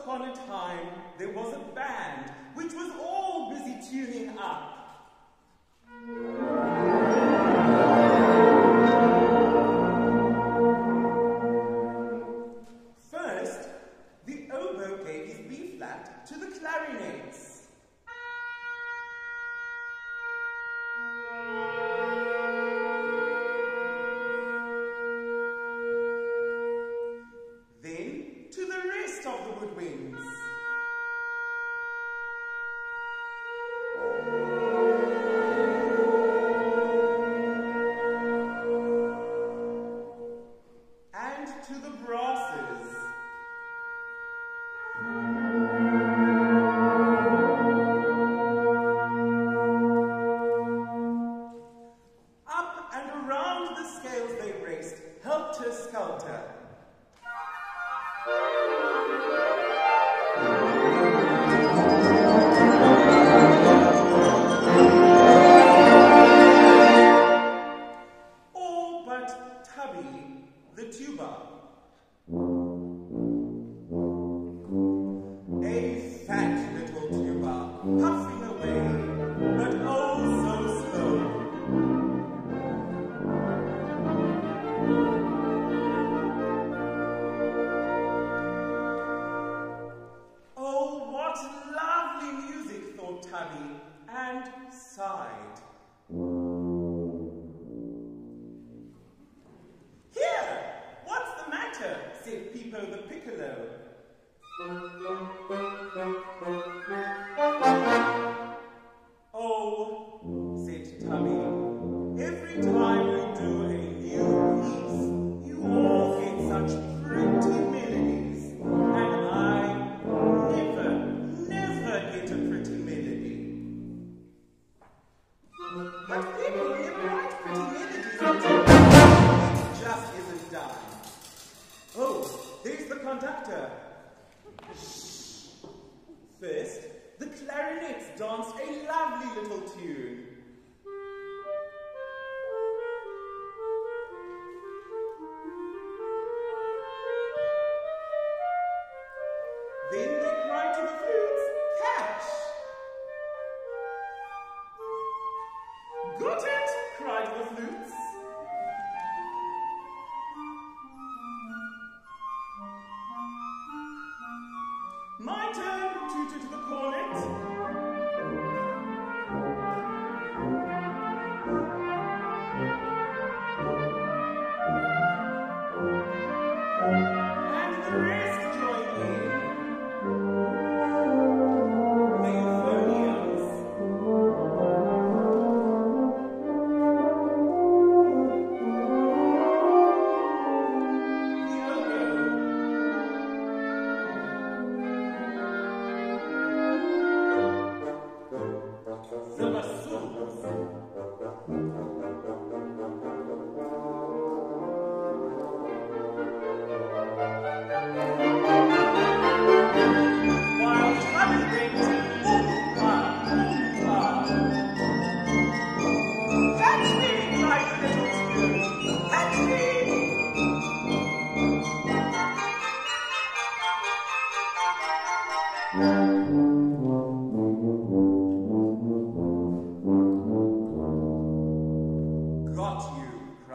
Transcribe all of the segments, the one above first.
upon a time, there was a band which was all busy tuning up.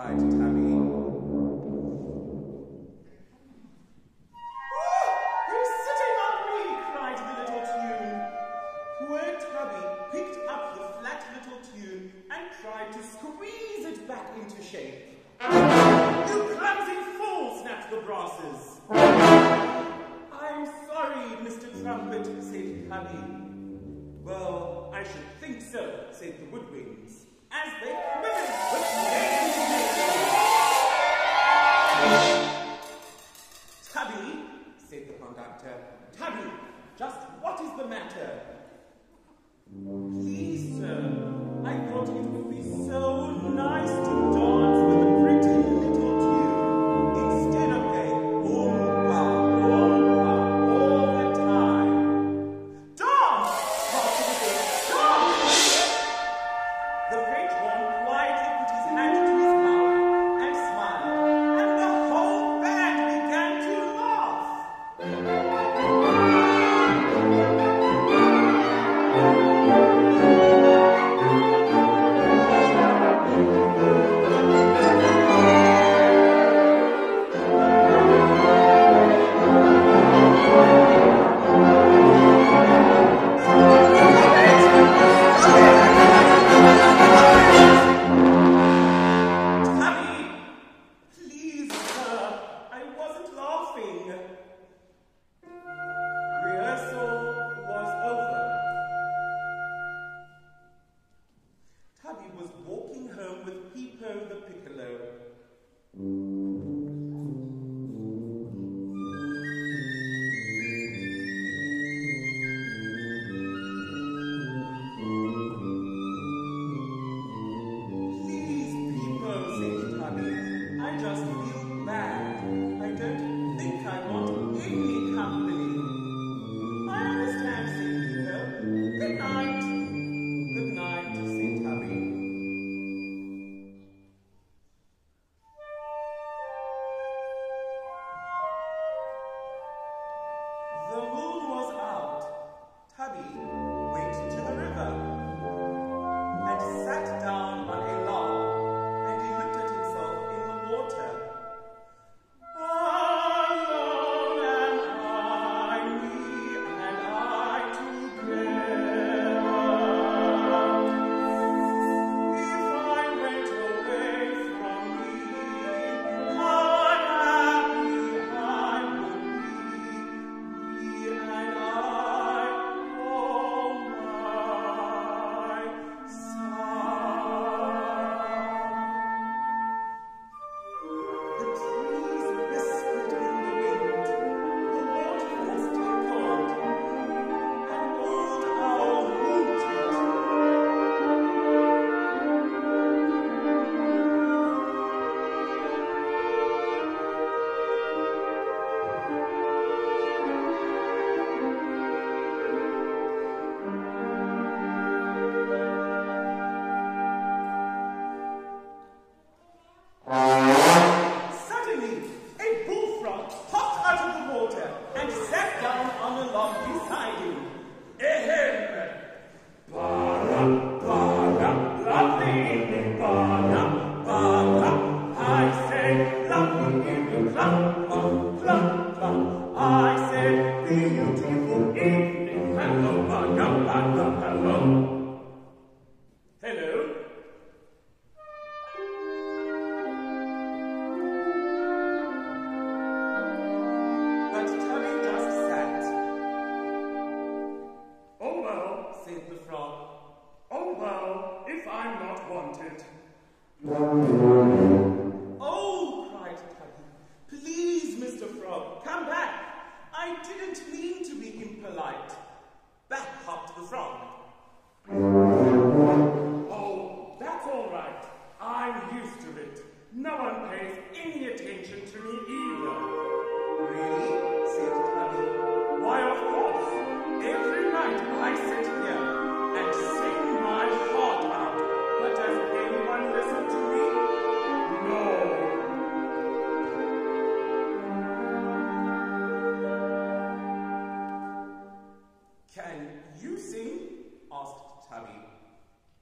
right. just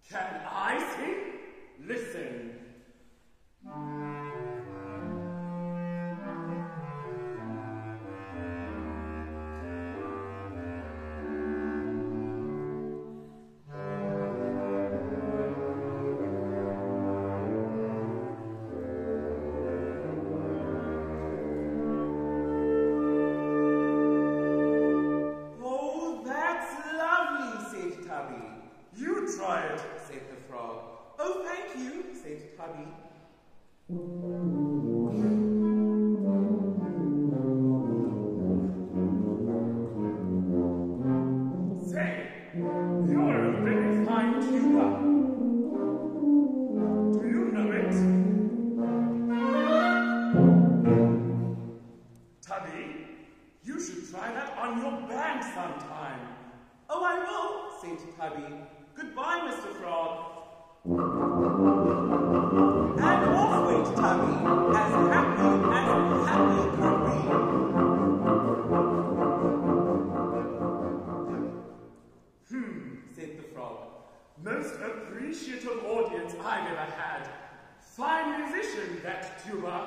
Can I sing? Listen Israel, said the frog. Oh, thank you, said Tubby. try that on your band sometime. Oh, I will, said Tubby. Goodbye, Mr. Frog. And off went Tubby, as happy as happy could be. Hmm, said the frog. Most appreciative audience I've ever had. Fine musician, that tuba.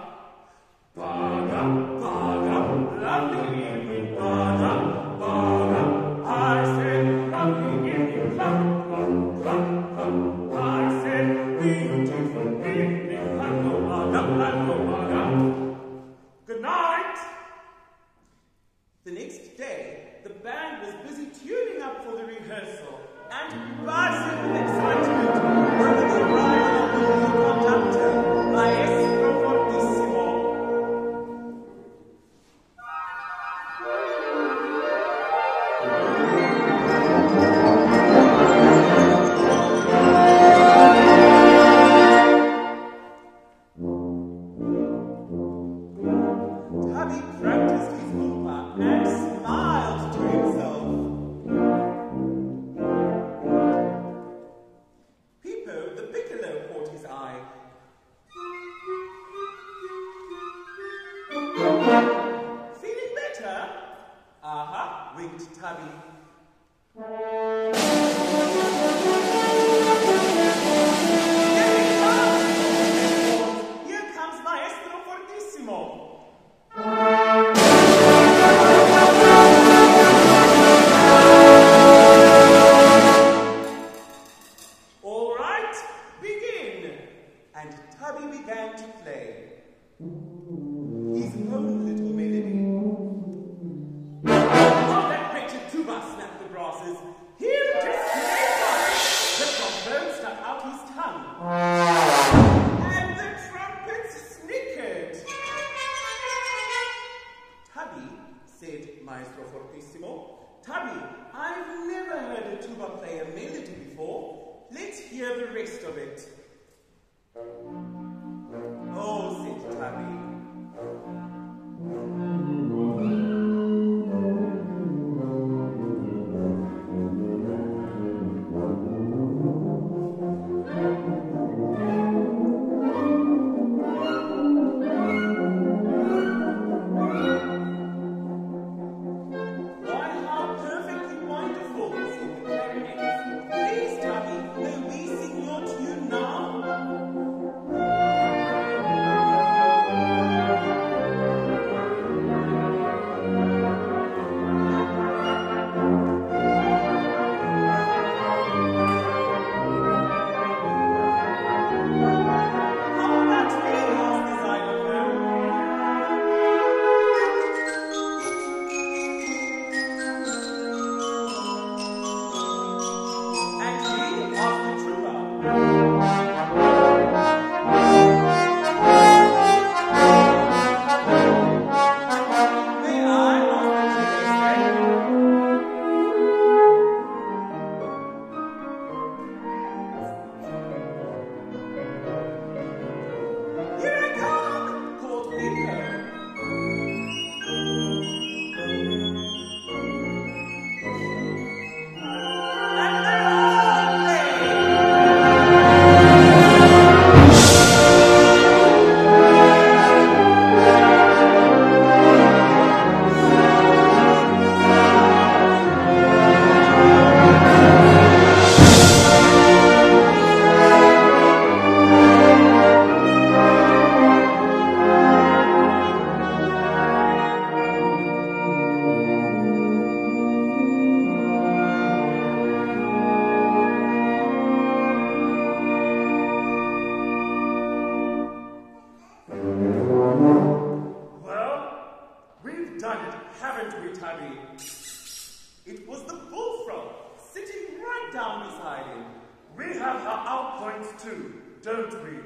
Bada, bada, lovely evening, bada, bada, I said. He'll! The out his tongue. And the. Tubby, said Maestro Fortissimo, Tubby, I've never heard a tuba play a melody before. Let's hear the rest of it. It was the bullfrog sitting right down beside him. We have our out points too, don't we?